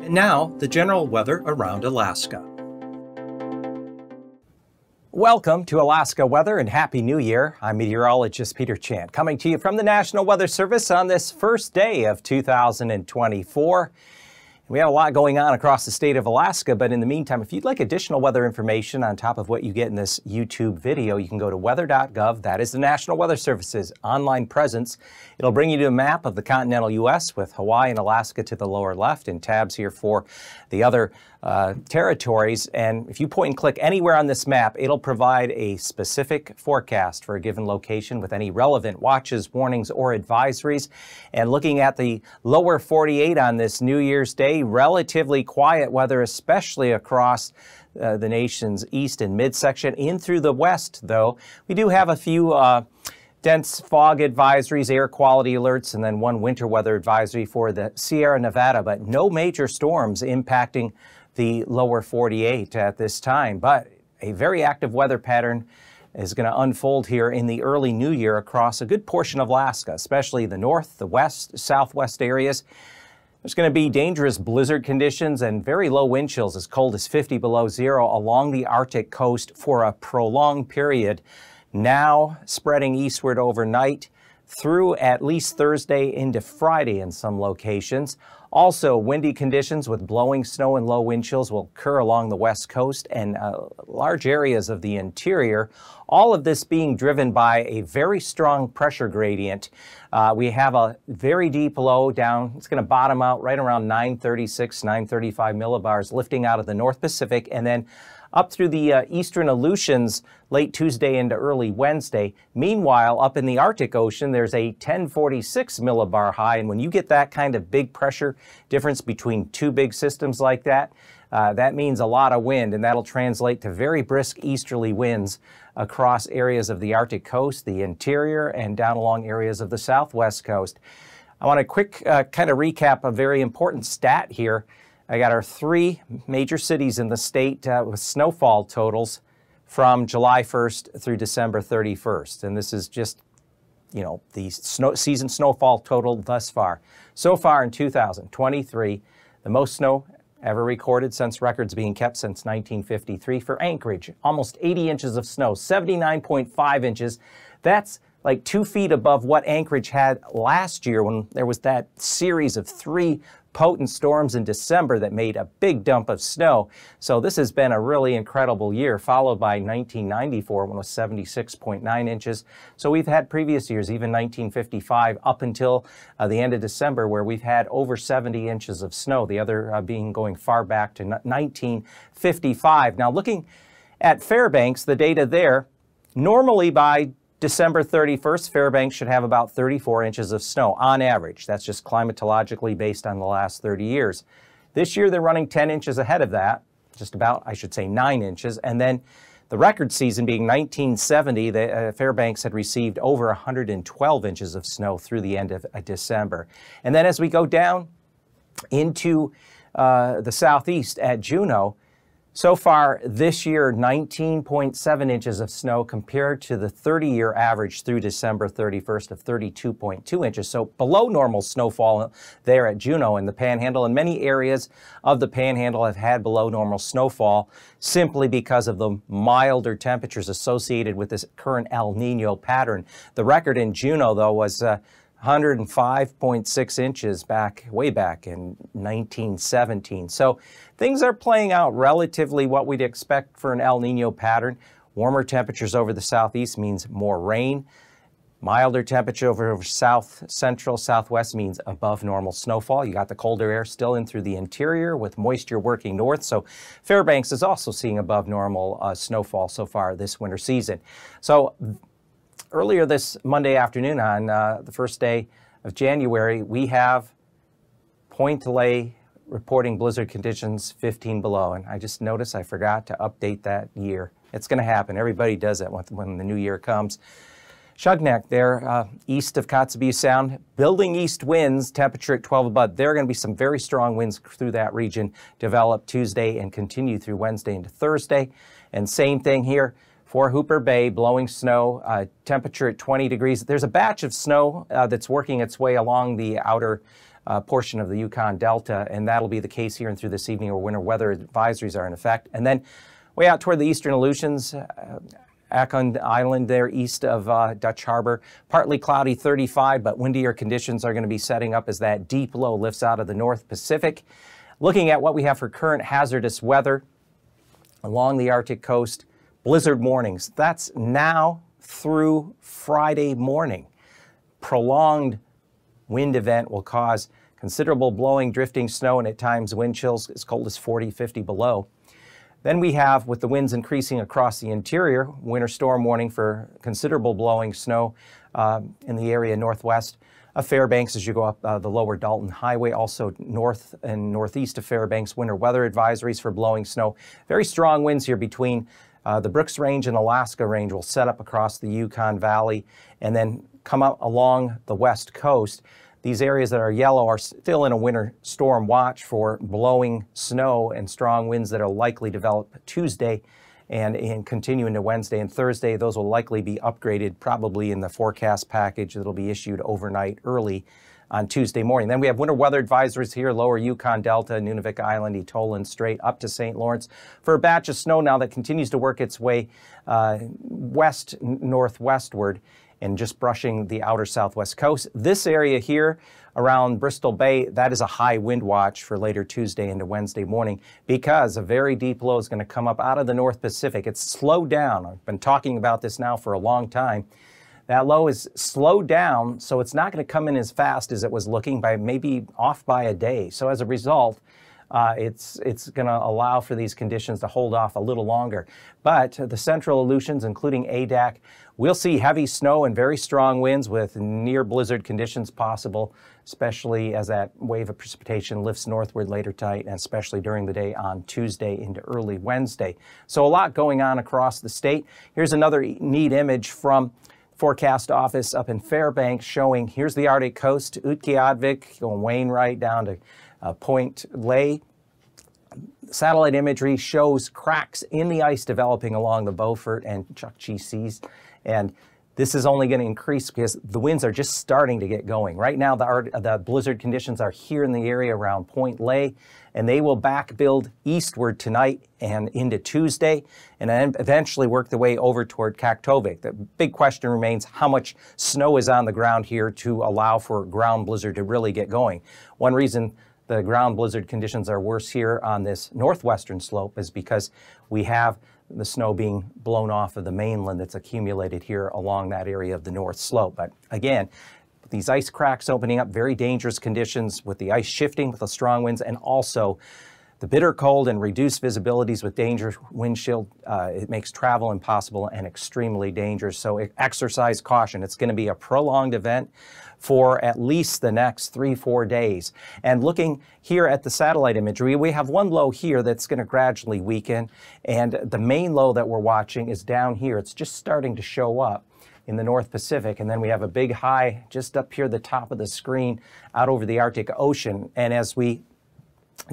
And now, the general weather around Alaska. Welcome to Alaska Weather and Happy New Year. I'm meteorologist Peter Chan coming to you from the National Weather Service on this first day of 2024. We have a lot going on across the state of Alaska, but in the meantime, if you'd like additional weather information on top of what you get in this YouTube video, you can go to weather.gov. That is the National Weather Service's online presence. It'll bring you to a map of the continental U.S. with Hawaii and Alaska to the lower left and tabs here for the other uh, territories. And if you point and click anywhere on this map, it'll provide a specific forecast for a given location with any relevant watches, warnings, or advisories. And looking at the lower 48 on this New Year's Day, relatively quiet weather, especially across uh, the nation's east and midsection. In through the west, though, we do have a few. Uh, dense fog advisories, air quality alerts, and then one winter weather advisory for the Sierra Nevada, but no major storms impacting the lower 48 at this time. But a very active weather pattern is going to unfold here in the early new year across a good portion of Alaska, especially the north, the west, southwest areas. There's going to be dangerous blizzard conditions and very low wind chills as cold as 50 below zero along the Arctic coast for a prolonged period. Now spreading eastward overnight through at least Thursday into Friday in some locations. Also, windy conditions with blowing snow and low wind chills will occur along the west coast and uh, large areas of the interior. All of this being driven by a very strong pressure gradient. Uh, we have a very deep low down. It's going to bottom out right around 936, 935 millibars, lifting out of the North Pacific and then up through the uh, eastern Aleutians late Tuesday into early Wednesday. Meanwhile, up in the Arctic Ocean, there's a 1046 millibar high. And when you get that kind of big pressure difference between two big systems like that, uh, that means a lot of wind, and that'll translate to very brisk easterly winds across areas of the Arctic coast, the interior, and down along areas of the southwest coast. I want to quick uh, kind of recap a very important stat here. I got our three major cities in the state uh, with snowfall totals from July 1st through December 31st. And this is just, you know, the snow, season snowfall total thus far. So far in 2023, the most snow ever recorded since records being kept since 1953 for Anchorage. Almost 80 inches of snow, 79.5 inches. That's like two feet above what Anchorage had last year when there was that series of three potent storms in December that made a big dump of snow. So this has been a really incredible year, followed by 1994 when it was 76.9 inches. So we've had previous years, even 1955 up until uh, the end of December, where we've had over 70 inches of snow, the other uh, being going far back to 1955. Now looking at Fairbanks, the data there, normally by December 31st, Fairbanks should have about 34 inches of snow on average. That's just climatologically based on the last 30 years. This year, they're running 10 inches ahead of that, just about, I should say, 9 inches. And then the record season being 1970, the, uh, Fairbanks had received over 112 inches of snow through the end of uh, December. And then as we go down into uh, the southeast at Juneau, so far this year, 19.7 inches of snow compared to the 30 year average through December 31st of 32.2 inches. So below normal snowfall there at Juneau in the Panhandle. And many areas of the Panhandle have had below normal snowfall simply because of the milder temperatures associated with this current El Nino pattern. The record in Juneau, though, was uh, 105.6 inches back, way back in 1917. So things are playing out relatively what we'd expect for an El Nino pattern. Warmer temperatures over the southeast means more rain. Milder temperature over, south, central, southwest means above normal snowfall. You got the colder air still in through the interior with moisture working north. So Fairbanks is also seeing above normal uh, snowfall so far this winter season. So earlier this Monday afternoon on uh, the first day of January, we have Point Lay reporting blizzard conditions 15 below. And I just noticed I forgot to update that year. It's going to happen. Everybody does that when, the new year comes. Shungnak there, uh, east of Kotzebue Sound, building east winds, temperature at 12 above. There are going to be some very strong winds through that region, develop Tuesday and continue through Wednesday into Thursday. And same thing here for Hooper Bay, blowing snow, uh, temperature at 20 degrees. There's a batch of snow uh, that's working its way along the outer uh, portion of the Yukon Delta, and that'll be the case here and through this evening where winter weather advisories are in effect. And then way out toward the eastern Aleutians, uh, Akun Island there east of uh, Dutch Harbor. Partly cloudy 35, but windier conditions are going to be setting up as that deep low lifts out of the North Pacific. Looking at what we have for current hazardous weather along the Arctic coast, blizzard warnings. That's now through Friday morning. Prolonged wind event will cause considerable blowing, drifting snow, and at times wind chills as cold as 40, 50 below. Then we have, with the winds increasing across the interior, winter storm warning for considerable blowing snow uh, in the area northwest of Fairbanks as you go up uh, the lower Dalton Highway. Also north and northeast of Fairbanks, winter weather advisories for blowing snow. Very strong winds here between uh, the Brooks Range and Alaska Range will set up across the Yukon Valley and then come up along the west coast. These areas that are yellow are still in a winter storm watch for blowing snow and strong winds that are likely develop Tuesday and, and continue into Wednesday and Thursday. Those will likely be upgraded probably in the forecast package that'll be issued overnight early on Tuesday morning. Then we have winter weather advisories here, lower Yukon Delta, Nunivak Island, Etolin, Strait up to St. Lawrence for a batch of snow now that continues to work its way uh, west northwestward and just brushing the outer southwest coast. This area here around Bristol Bay, that is a high wind watch for later Tuesday into Wednesday morning because a very deep low is going to come up out of the North Pacific. It's slowed down. I've been talking about this now for a long time. That low is slowed down, so it's not going to come in as fast as it was looking by maybe off by a day. So as a result, uh, it's it's going to allow for these conditions to hold off a little longer. But the central Aleutians, including Adak, we'll see heavy snow and very strong winds with near blizzard conditions possible, especially as that wave of precipitation lifts northward later tonight and especially during the day on Tuesday into early Wednesday. So a lot going on across the state. Here's another neat image from forecast office up in Fairbanks showing here's the Arctic coast, Utqiagvik, going Wainwright down to uh, Point Lay. Satellite imagery shows cracks in the ice developing along the Beaufort and Chukchi Seas. And this is only going to increase because the winds are just starting to get going. Right now, the, the blizzard conditions are here in the area around Point Lay, and they will back build eastward tonight and into Tuesday, and then eventually work their way over toward Kaktovik. The big question remains how much snow is on the ground here to allow for ground blizzard to really get going. One reason the ground blizzard conditions are worse here on this northwestern slope is because we have the snow being blown off of the mainland that's accumulated here along that area of the north slope. But again, these ice cracks opening up, very dangerous conditions with the ice shifting with the strong winds and also the bitter cold and reduced visibilities with dangerous wind chill, uh, it makes travel impossible and extremely dangerous. So exercise caution. It's going to be a prolonged event for at least the next three, four days. And looking here at the satellite imagery, we have one low here that's going to gradually weaken. And the main low that we're watching is down here. It's just starting to show up in the North Pacific. And then we have a big high just up here, the top of the screen, out over the Arctic Ocean. And as we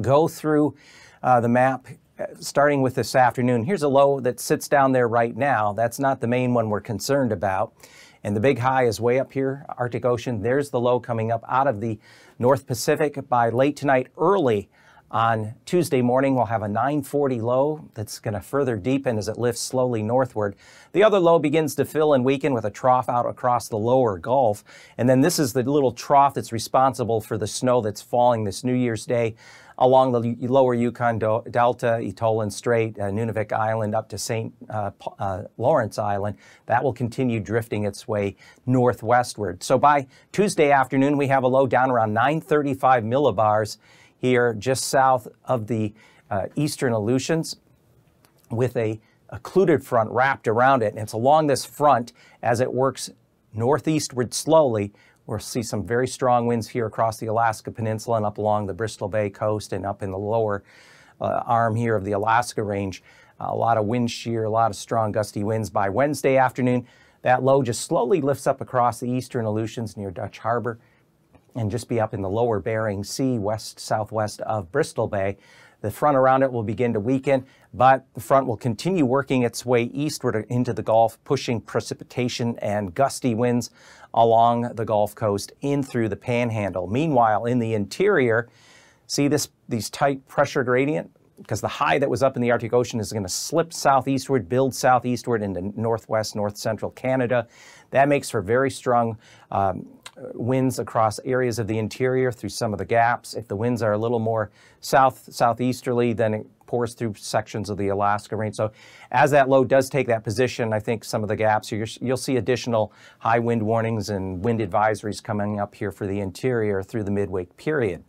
go through uh, the map uh, starting with this afternoon. Here's a low that sits down there right now. That's not the main one we're concerned about. And the big high is way up here, Arctic Ocean. There's the low coming up out of the North Pacific by late tonight, early on Tuesday morning, we'll have a 940 low that's going to further deepen as it lifts slowly northward. The other low begins to fill and weaken with a trough out across the lower Gulf. And then this is the little trough that's responsible for the snow that's falling this New Year's Day along the lower Yukon Delta, Etolin Strait, uh, Nunivak Island up to St. Uh, uh, Lawrence Island. That will continue drifting its way northwestward. So by Tuesday afternoon, we have a low down around 935 millibars here just south of the uh, eastern Aleutians with a occluded front wrapped around it. And it's along this front as it works northeastward slowly. We'll see some very strong winds here across the Alaska Peninsula and up along the Bristol Bay coast and up in the lower uh, arm here of the Alaska Range. Uh, a lot of wind shear, a lot of strong gusty winds. By Wednesday afternoon, that low just slowly lifts up across the eastern Aleutians near Dutch Harbor and just be up in the lower Bering Sea, west southwest of Bristol Bay. The front around it will begin to weaken, but the front will continue working its way eastward into the Gulf, pushing precipitation and gusty winds along the Gulf Coast in through the panhandle. Meanwhile, in the interior, see this these tight pressure gradient because the high that was up in the Arctic Ocean is going to slip southeastward, build southeastward into northwest, north central Canada. That makes for very strong um, winds across areas of the interior through some of the gaps. If the winds are a little more south southeasterly, then it pours through sections of the Alaska range. So as that low does take that position, I think some of the gaps, you'll see additional high wind warnings and wind advisories coming up here for the interior through the midweek period.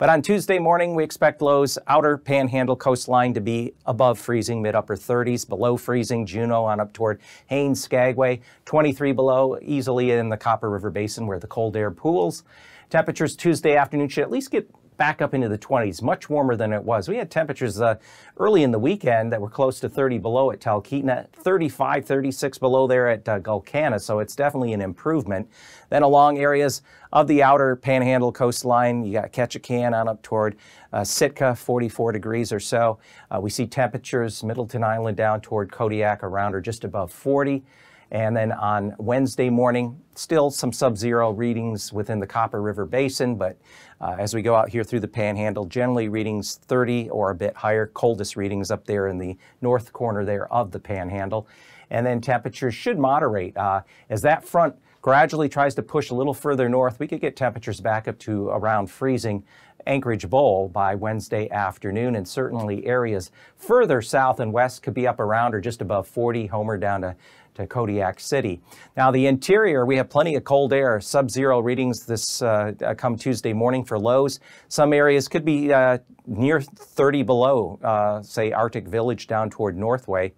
But on Tuesday morning, we expect lows outer panhandle coastline to be above freezing, mid upper 30s, below freezing, Juneau on up toward Haines, Skagway, 23 below, easily in the Copper River Basin where the cold air pools. Temperatures Tuesday afternoon should at least get back up into the 20s, much warmer than it was. We had temperatures uh, early in the weekend that were close to 30 below at Talkeetna, 35, 36 below there at uh, Gulkana, so it's definitely an improvement. Then along areas of the outer panhandle coastline, you got Ketchikan on up toward uh, Sitka, 44 degrees or so. Uh, we see temperatures Middleton Island down toward Kodiak around or just above 40. And then on Wednesday morning, still some sub-zero readings within the Copper River Basin, but uh, as we go out here through the Panhandle, generally readings 30 or a bit higher, coldest readings up there in the north corner there of the Panhandle. And then temperatures should moderate uh, as that front gradually tries to push a little further north. We could get temperatures back up to around freezing Anchorage Bowl by Wednesday afternoon, and certainly areas further south and west could be up around or just above 40, Homer down to to Kodiak City. Now, the interior, we have plenty of cold air, sub-zero readings this uh, uh come Tuesday morning for lows. Some areas could be uh, near 30 below, uh, say Arctic Village down toward Northway.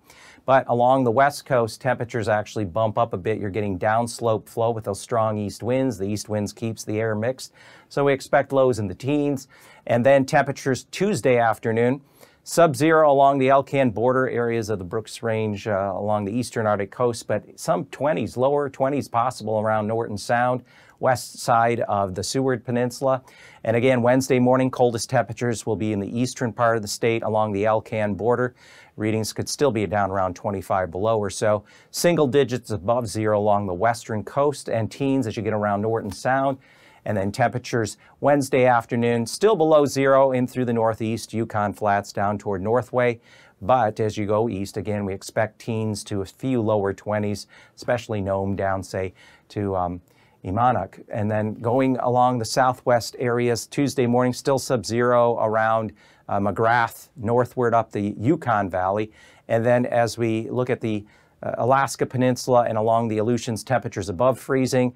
But along the west coast, temperatures actually bump up a bit. You're getting downslope flow with those strong east winds. The east winds keeps the air mixed. So we expect lows in the teens. And then temperatures Tuesday afternoon, Sub-zero along the Alcan border areas of the Brooks Range uh, along the eastern Arctic coast, but some 20s, lower 20s possible around Norton Sound, west side of the Seward Peninsula. And again, Wednesday morning, coldest temperatures will be in the eastern part of the state along the Alcan border. Readings could still be down around 25 below or so. Single digits above zero along the western coast and teens as you get around Norton Sound. And then temperatures Wednesday afternoon still below zero in through the northeast, Yukon Flats down toward Northway. But as you go east, again, we expect teens to a few lower 20s, especially Nome down, say, to um. And then going along the southwest areas, Tuesday morning, still sub-zero around uh, McGrath, northward up the Yukon Valley. And then as we look at the uh, Alaska Peninsula and along the Aleutians, temperatures above freezing.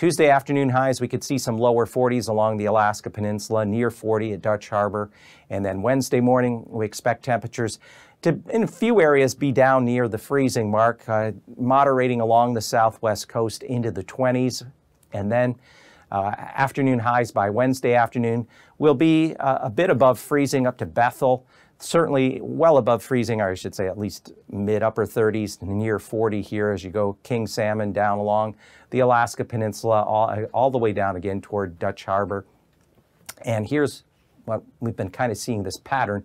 Tuesday afternoon highs, we could see some lower 40s along the Alaska Peninsula, near 40 at Dutch Harbor. And then Wednesday morning, we expect temperatures to, in a few areas, be down near the freezing mark, uh, moderating along the southwest coast into the 20s. And then uh, afternoon highs by Wednesday afternoon will be uh, a bit above freezing up to Bethel certainly well above freezing, or I should say at least mid upper 30s, near 40 here as you go king salmon down along the Alaska Peninsula, all, all the way down again toward Dutch Harbor. And here's what we've been kind of seeing this pattern.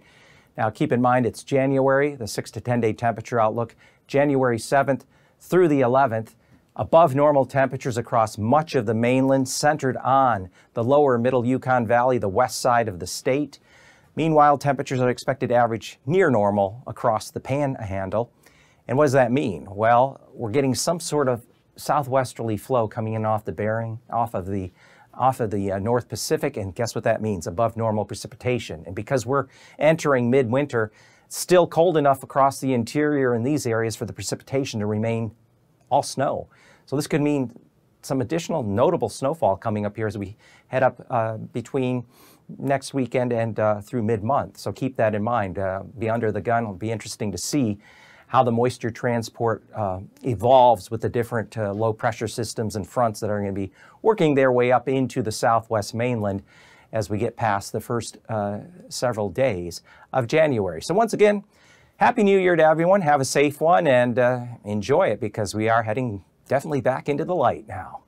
Now keep in mind it's January, the 6 to 10 day temperature outlook, January 7th through the 11th. Above normal temperatures across much of the mainland, centered on the lower middle Yukon Valley, the west side of the state. Meanwhile, temperatures are expected to average near normal across the panhandle. And what does that mean? Well, we're getting some sort of southwesterly flow coming in off the Bering, off of the off of the uh, North Pacific, and guess what that means? Above normal precipitation. And because we're entering midwinter, still cold enough across the interior in these areas for the precipitation to remain all snow. So this could mean some additional notable snowfall coming up here as we head up uh, between next weekend and uh, through mid-month. So keep that in mind. Uh, be under the gun. It'll be interesting to see how the moisture transport uh, evolves with the different uh, low pressure systems and fronts that are going to be working their way up into the southwest mainland as we get past the first uh, several days of January. So once again, Happy New Year to everyone. Have a safe one and uh, enjoy it because we are heading definitely back into the light now.